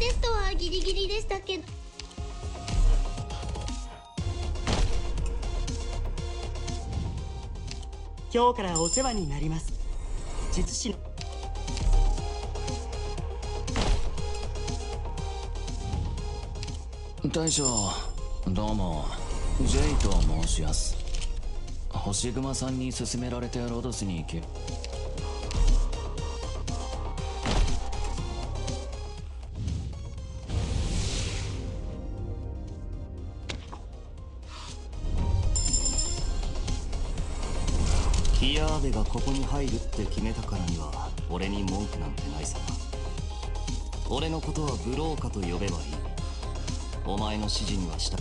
テストはギリギリでしたけど。今日からお世話になります。実施の。大将どうも。ジェイと申します。星熊さんに勧められてロドスに行きキアーベがここに入るって決めたからには俺に文句なんてないさ。俺のことはブローカと呼べばいい。お前の指示にはした